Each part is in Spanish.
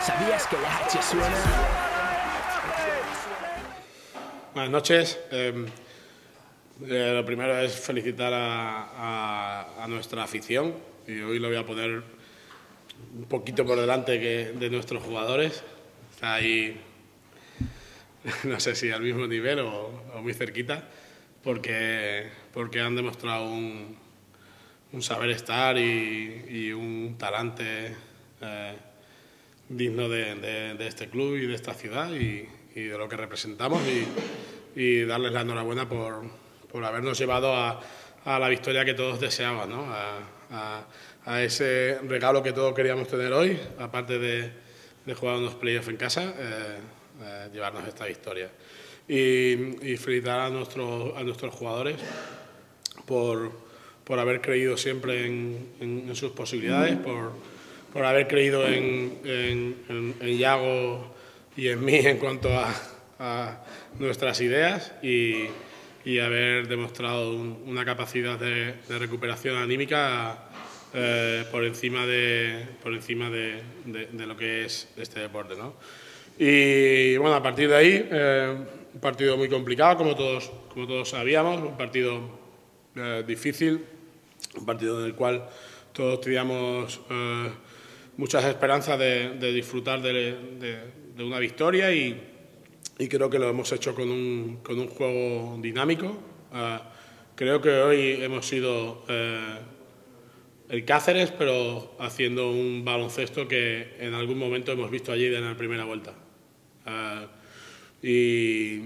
¿sabías que la H suena? Buenas noches. Eh, eh, lo primero es felicitar a, nuestra afición y hoy lo voy a poner un poquito por delante que de nuestros jugadores. Está ahí, no sé si al mismo nivel o, muy cerquita, porque, porque han demostrado un, saber estar y, y un talante eh, digno de, de- este club y de esta ciudad y, de lo que representamos y, darles la enhorabuena por, por habernos llevado a, a la victoria que todos deseaban, ¿no? a, a- ese regalo que todos queríamos tener hoy, aparte de, de jugar unos playoffs en casa, eh, eh, llevarnos esta victoria. Y, y felicitar a nuestros, a nuestros jugadores por, por haber creído siempre en, en- en sus posibilidades, por, por haber creído en, en, en- en Yago y en mí en cuanto a, a nuestras ideas y, y haber demostrado un- una capacidad de, de recuperación anímica eh, por encima, de, por encima de- de lo que es este deporte. ¿no? Y bueno, a partir de ahí, eh, un partido muy complicado, como todos, como todos sabíamos, un partido eh, difícil, un partido en el cual todos teníamos eh, muchas esperanzas de, disfrutar de, una victoria y, creo que lo hemos hecho con un, juego dinámico. Eh, creo que hoy hemos sido eh, el Cáceres, pero haciendo un baloncesto que en algún momento hemos visto allí en la primera vuelta. Eh,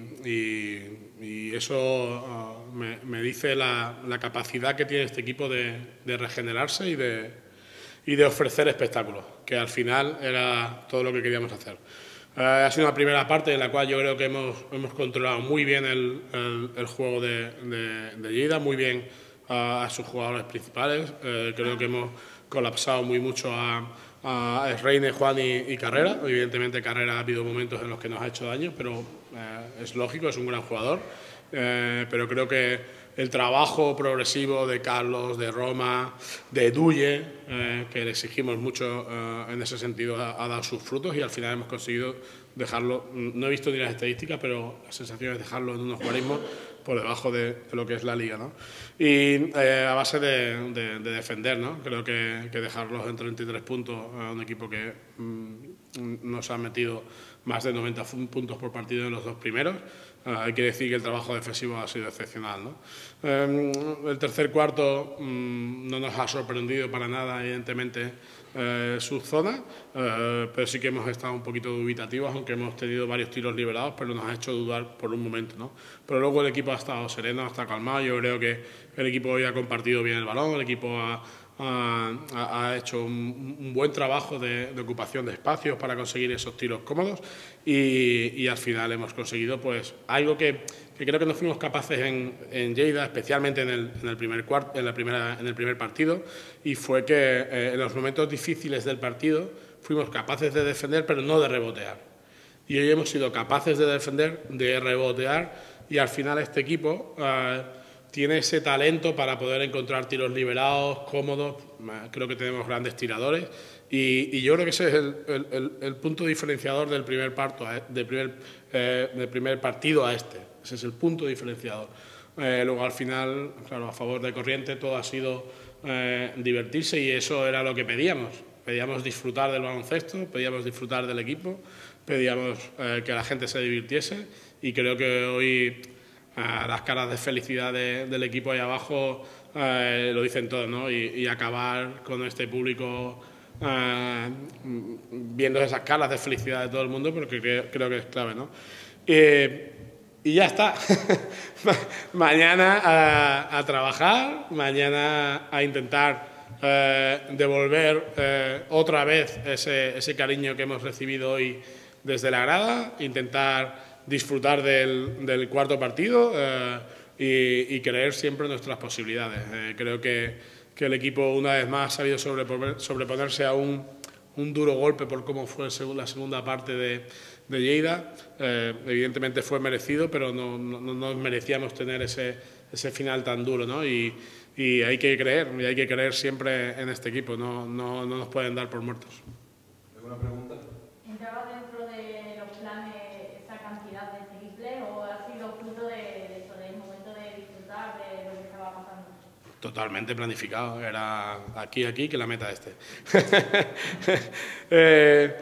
y, eso ah, me, dice la, capacidad que tiene este equipo de regenerarse y de, y de ofrecer espectáculos, que al final era todo lo que queríamos hacer. Eh, ha sido una primera parte en la cual yo creo que hemos, hemos controlado muy bien el, el- el juego de, de, de Lleida, muy bien a, a sus jugadores principales. Eh, creo que hemos colapsado muy mucho a, a Reine, Juan y, y Carrera. Evidentemente Carrera ha habido momentos en los que nos ha hecho daño, pero eh, es lógico, es un gran jugador. Eh, pero creo que el trabajo progresivo de Carlos, de Roma, de Duye, eh, que le exigimos mucho eh, en ese sentido, ha, dado sus frutos y al final hemos conseguido dejarlo, no he visto ni las estadísticas, pero la sensación es dejarlo en unos guarismos por debajo de, de lo que es la liga. ¿no? Y eh, a base de, de- de defender, ¿no? creo que, que dejarlos en 33 puntos a un equipo que mm, nos ha metido más de 90 fu- puntos por partido en los dos primeros. Ah, hay que decir que el trabajo defensivo ha sido excepcional. ¿no? Eh, el tercer cuarto mm, no nos ha sorprendido para nada, evidentemente, eh, su zona, eh, pero sí que hemos estado un poquito dubitativos, aunque hemos tenido varios tiros liberados, pero nos ha hecho dudar por un momento. ¿no? Pero luego el equipo ha estado sereno, ha estado calmado. Yo creo que el equipo hoy ha compartido bien el balón, el equipo ha, ha- ha- hecho un, un buen trabajo de, de ocupación de espacios para conseguir esos tiros cómodos y, y al final hemos conseguido pues algo que, que creo que no fuimos capaces en, en Lleida, especialmente en el, en el primer cuart- en, la primera, en el primer partido, y fue que eh, en los momentos difíciles del partido fuimos capaces de defender pero no de rebotear. Y hoy hemos sido capaces de defender, de rebotear y al final este equipo eh, tiene ese talento para poder encontrar tiros liberados, cómodos. Eh, Creo que tenemos grandes tiradores y, yo creo que ese es el, punto diferenciador del primer, parto, a- del, primer, eh, del primer partido a este. Ese es el punto diferenciador. Eh, luego al final, claro, a favor de Corriente todo ha sido eh, divertirse y eso era lo que pedíamos. Pedíamos disfrutar del baloncesto, pedíamos disfrutar del equipo, pedíamos eh, que la gente se divirtiese y creo que hoy eh, las caras de felicidad de- del equipo ahí abajo eh, lo dicen todo, ¿no? Y, acabar con este público eh, viendo esas caras de felicidad de todo el mundo, porque creo, que es clave, ¿no? Eh, y ya está. Ma- mañana a, trabajar, mañana a intentar eh, devolver otra vez ese, ese cariño que hemos recibido hoy desde la grada, intentar disfrutar del, cuarto partido eh, y, creer siempre en nuestras posibilidades. Eh, creo que, el equipo una vez más ha sabido sobreponer- sobreponerse a un, duro golpe por cómo fue la segunda parte de, de Lleida. Eh, evidentemente fue merecido, pero no, no, no merecíamos tener ese, final tan duro. Y, hay que creer, y hay que creer siempre en este equipo, no, no, no nos pueden dar por muertos. ¿Alguna pregunta? ¿Entraba dentro de los planes esa cantidad de triple o ha sido fruto de, eso, del momento de disfrutar de lo que estaba pasando? Totalmente planificado, era aquí, aquí, que la meta este. eh,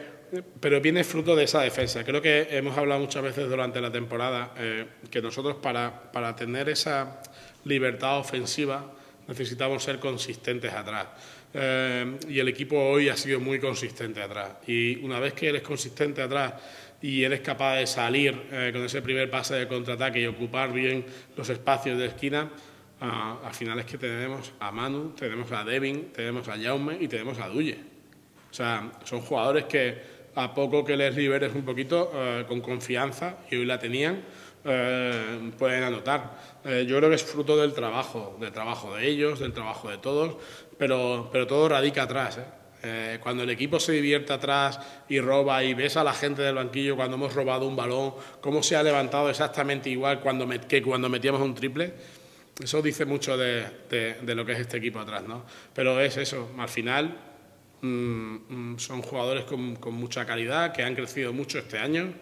pero viene fruto de esa defensa. Creo que hemos hablado muchas veces durante la temporada eh, que nosotros para, para tener esa libertad ofensiva necesitamos ser consistentes atrás. Eh, y el equipo hoy ha sido muy consistente atrás. Y una vez que eres consistente atrás y eres capaz de salir con ese primer pase de contraataque y ocupar bien los espacios de esquina, ah, al final es que tenemos a Manu, tenemos a Devin, tenemos a Jaume y tenemos a Duye. O sea, son jugadores que a poco que les liberes un poquito, eh, con confianza, y hoy la tenían, eh, pueden anotar. Eh, yo creo que es fruto del trabajo, del trabajo de ellos, del trabajo de todos, pero, pero todo radica atrás. cuando el equipo se divierte atrás y roba y ves a la gente del banquillo cuando hemos robado un balón, cómo se ha levantado exactamente igual cuando que cuando metíamos un triple, eso dice mucho de, de, de, lo que es este equipo atrás. ¿no? Pero es eso, al final Mm, mm, son jugadores con, mucha calidad, que han crecido mucho este año,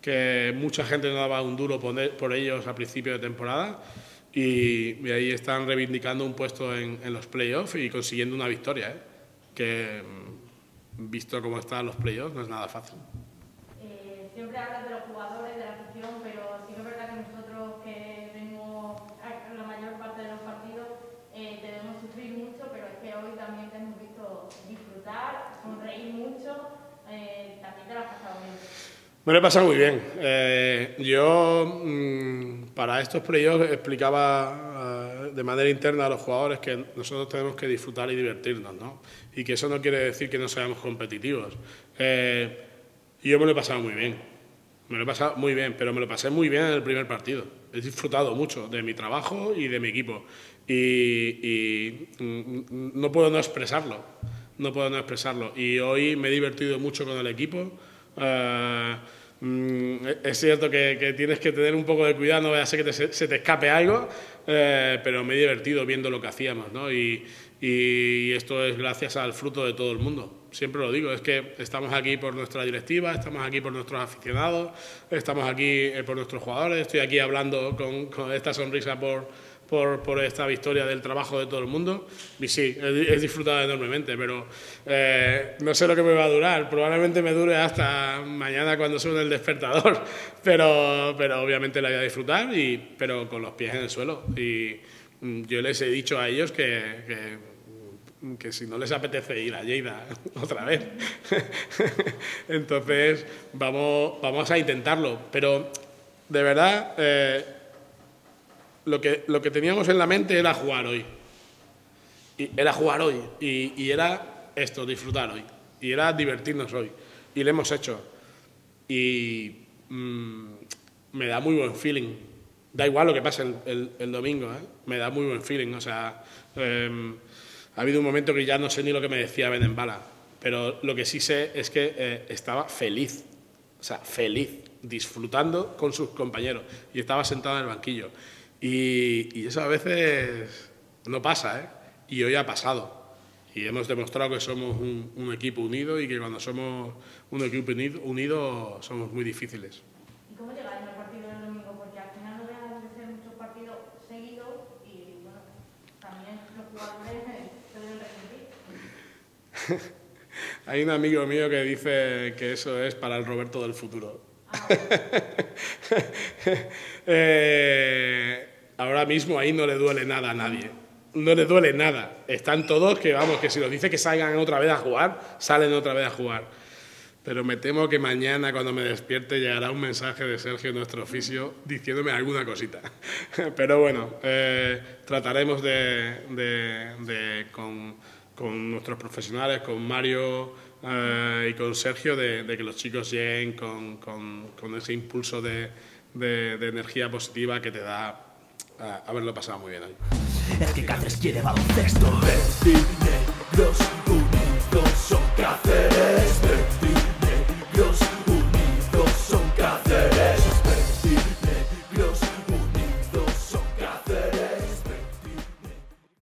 que mucha gente no daba un duro por, ellos a principio de temporada y, ahí están reivindicando un puesto en, los playoffs y consiguiendo una victoria, ¿eh? que mm, visto cómo están los playoffs no es nada fácil. Eh, siempre hablas de los jugadores, de la afición, pero sí que es verdad que nosotros que vemos la mayor parte de los partidos eh, debemos sufrir mucho, pero es que hoy también te hemos visto disfrutar, sonreír mucho, eh, también te lo has pasado bien. Me lo he pasado muy bien. Eh, yo mm, para estos playoffs explicaba eh, de manera interna a los jugadores que nosotros tenemos que disfrutar y divertirnos, ¿no? Y que eso no quiere decir que no seamos competitivos. y yo me lo he pasado muy bien. Me lo he pasado muy bien, pero me lo pasé muy bien en el primer partido. He disfrutado mucho de mi trabajo y de mi equipo. y mm, no puedo no expresarlo no puedo no expresarlo. Y hoy me he divertido mucho con el equipo. Eh, mm, es cierto que, tienes que tener un poco de cuidado, no vaya a ser que se te escape algo, eh, pero me he divertido viendo lo que hacíamos. ¿no? Y, esto es gracias al fruto de todo el mundo. Siempre lo digo, es que estamos aquí por nuestra directiva, estamos aquí por nuestros aficionados, estamos aquí eh, por nuestros jugadores, estoy aquí hablando con, con esta sonrisa por por, por, esta victoria del trabajo de todo el mundo. Y sí, he, disfrutado enormemente, pero eh, no sé lo que me va a durar. Probablemente me dure hasta mañana cuando suene el despertador, pero, pero obviamente la voy a disfrutar, y, pero con los pies en el suelo. Y mm, yo les he dicho a ellos que, que, que si no les apetece ir a Lleida otra vez, entonces vamos, vamos a intentarlo. Pero de verdad... Eh, lo que, lo que teníamos en la mente era jugar hoy. Y era jugar hoy. Y, era esto, disfrutar hoy. Y era divertirnos hoy. Y lo hemos hecho. Y mm, me da muy buen feeling. Da igual lo que pase el, el, domingo, ¿eh? me da muy buen feeling. O sea, em, ha habido un momento que ya no sé ni lo que me decía Ben Bala, pero lo que sí sé es que eh, estaba feliz, o sea, feliz, disfrutando con sus compañeros y estaba sentado en el banquillo. Y, eso a veces no pasa, ¿eh? Y hoy ha pasado. Y hemos demostrado que somos un, equipo unido y que cuando somos un equipo unido, somos muy difíciles. ¿Y cómo llegáis al partido del domingo? Porque al final no dejan de ser muchos partidos seguidos y bueno, también los jugadores se deben resentir. Hay un amigo mío que dice que eso es para el Roberto del futuro. Ah, eh, ahora mismo ahí no le duele nada a nadie. No le duele nada. Están todos que, vamos, que si nos dice que salgan otra vez a jugar, salen otra vez a jugar. Pero me temo que mañana, cuando me despierte, llegará un mensaje de Sergio, nuestro oficio, diciéndome alguna cosita. Pero bueno, eh, trataremos de, con, nuestros profesionales, con Mario eh, y con Sergio, de, que los chicos lleguen con, ese impulso de energía positiva que te da Ah, a haberlo pasado muy bien hoy. Es que Cáceres quiere baloncesto. Son